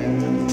Amen.